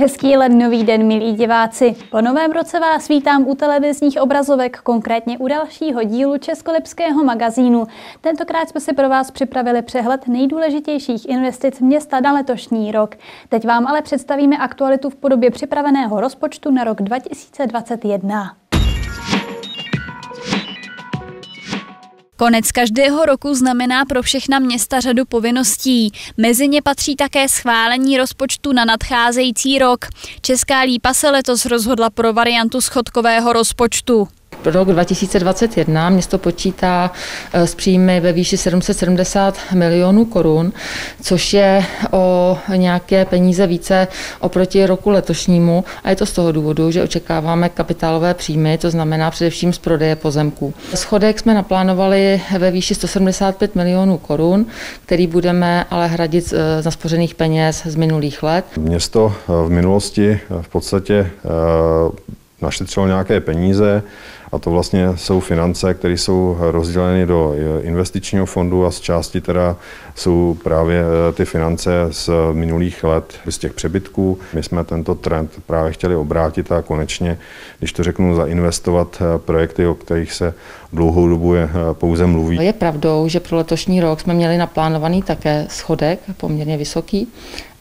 Hezký lednový den, milí diváci. Po novém roce vás vítám u televizních obrazovek, konkrétně u dalšího dílu Českolipského magazínu. Tentokrát jsme si pro vás připravili přehled nejdůležitějších investic města na letošní rok. Teď vám ale představíme aktualitu v podobě připraveného rozpočtu na rok 2021. Konec každého roku znamená pro všechna města řadu povinností. Mezi ně patří také schválení rozpočtu na nadcházející rok. Česká lípa se letos rozhodla pro variantu schodkového rozpočtu. Pro rok 2021 město počítá eh, s příjmy ve výši 770 milionů korun, což je o nějaké peníze více oproti roku letošnímu a je to z toho důvodu, že očekáváme kapitálové příjmy, to znamená především z prodeje pozemků. Schodek jsme naplánovali ve výši 175 milionů korun, který budeme ale hradit z naspořených peněz z minulých let. Město eh, v minulosti v podstatě eh, našetřilo nějaké peníze a to vlastně jsou finance, které jsou rozděleny do investičního fondu a z části teda jsou právě eh, ty finance z minulých let z těch přebytků. My jsme tento trend právě chtěli obrátit a konečně, když to řeknu, zainvestovat eh, projekty, o kterých se dlouhou dobu je eh, pouze mluví. Je pravdou, že pro letošní rok jsme měli naplánovaný také schodek, poměrně vysoký,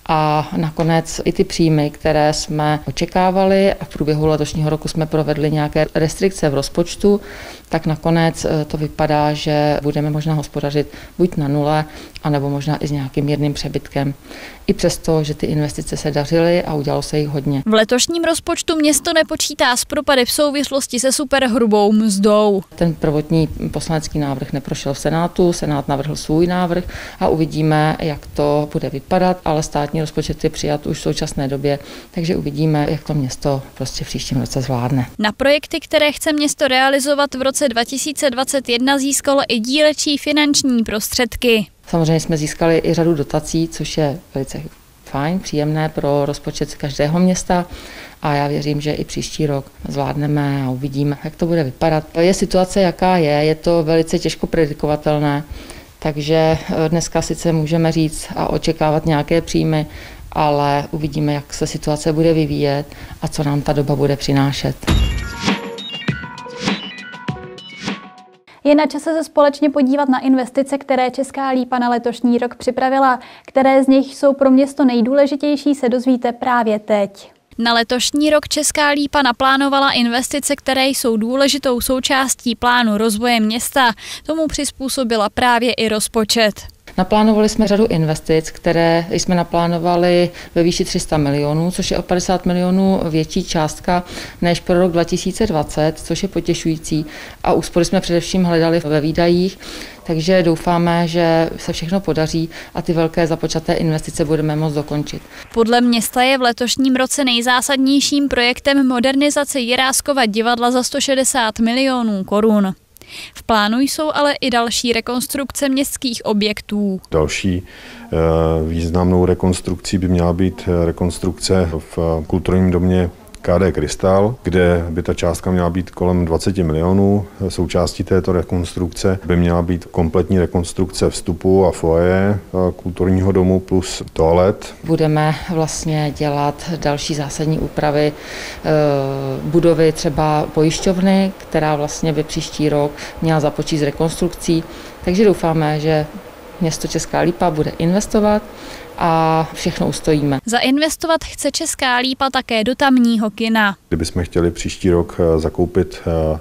a nakonec i ty příjmy, které jsme očekávali a v průběhu letošního roku jsme provedli nějaké restrikce v rozpočtu, tak nakonec eh, to vypadá, že budeme možná hospodařit buď na nule, anebo možná i s nějakým mírným přebytkem. I přesto, že ty investice se dařily a udělalo se jich hodně. V letošním rozpočtu město nepočítá s propady v souvislosti se superhrubou mzdou. Ten prvotní poslanecký návrh neprošel v Senátu, Senát navrhl svůj návrh a uvidíme, jak to bude vypadat, ale státní rozpočet je přijat už v současné době, takže uvidíme, jak to město prostě v příštím roce zvládne. Na projekty, které chce město realizovat v roce 2021 získalo i dílečí finanční prostředky. Samozřejmě jsme získali i řadu dotací, což je velice fajn, příjemné pro rozpočet každého města a já věřím, že i příští rok zvládneme a uvidíme, jak to bude vypadat. Je situace, jaká je, je to velice těžko predikovatelné, takže eh, dneska sice můžeme říct a očekávat nějaké příjmy, ale uvidíme, jak se situace bude vyvíjet a co nám ta doba bude přinášet. Je na čase se společně podívat na investice, které Česká lípa na letošní rok připravila. Které z nich jsou pro město nejdůležitější, se dozvíte právě teď. Na letošní rok Česká lípa naplánovala investice, které jsou důležitou součástí plánu rozvoje města. Tomu přizpůsobila právě i rozpočet. Naplánovali jsme řadu investic, které jsme naplánovali ve výši 300 milionů, což je o 50 milionů větší částka než pro rok 2020, což je potěšující. A úspory jsme především hledali ve výdajích, takže doufáme, že se všechno podaří a ty velké započaté investice budeme moct dokončit. Podle města je v letošním roce nejzásadnějším projektem modernizace Jiráskova divadla za 160 milionů korun. V plánu jsou ale i další rekonstrukce městských objektů. Další eh, významnou rekonstrukcí by měla být eh, rekonstrukce v kulturním domě KD Krystal, kde by ta částka měla být kolem 20 milionů. Součástí této rekonstrukce by měla být kompletní rekonstrukce vstupu a foje kulturního domu plus toalet. Budeme vlastně dělat další zásadní úpravy eh, budovy třeba pojišťovny, která vlastně by příští rok měla započít s rekonstrukcí. Takže doufáme, že město Česká Lípa bude investovat a všechno ustojíme. Zainvestovat chce Česká Lípa také do tamního kina. Kdybychom chtěli příští rok eh, zakoupit eh,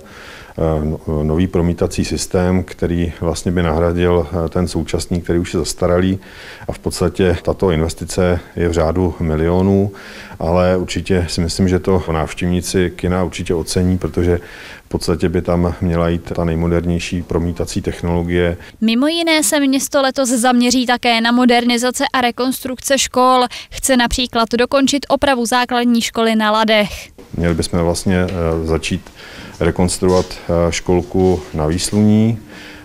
nový promítací systém, který vlastně by nahradil ten současný, který už je zastaralý a v podstatě tato investice je v řádu milionů, ale určitě si myslím, že to návštěvníci kina určitě ocení, protože v podstatě by tam měla jít ta nejmodernější promítací technologie. Mimo jiné se město letos zaměří také na modernizace a rekonstrukce škol. Chce například dokončit opravu základní školy na Ladech. Měli bychom vlastně eh, začít rekonstruovat eh, školku na Výsluní,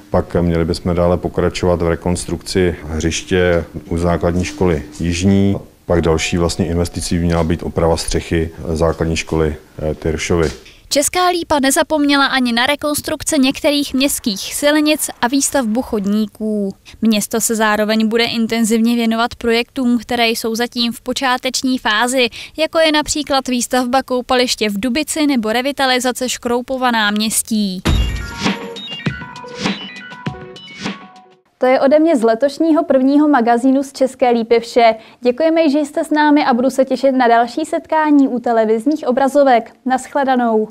pak měli bychom dále pokračovat v rekonstrukci hřiště u základní školy Jižní. Pak další vlastně investicí měla být oprava střechy základní školy eh, Tyršovy. Česká lípa nezapomněla ani na rekonstrukce některých městských silnic a výstavbu chodníků. Město se zároveň bude intenzivně věnovat projektům, které jsou zatím v počáteční fázi, jako je například výstavba koupaliště v Dubici nebo revitalizace Škroupova náměstí. To je ode mě z letošního prvního magazínu z České lípy vše. Děkujeme, že jste s námi a budu se těšit na další setkání u televizních obrazovek. Naschledanou.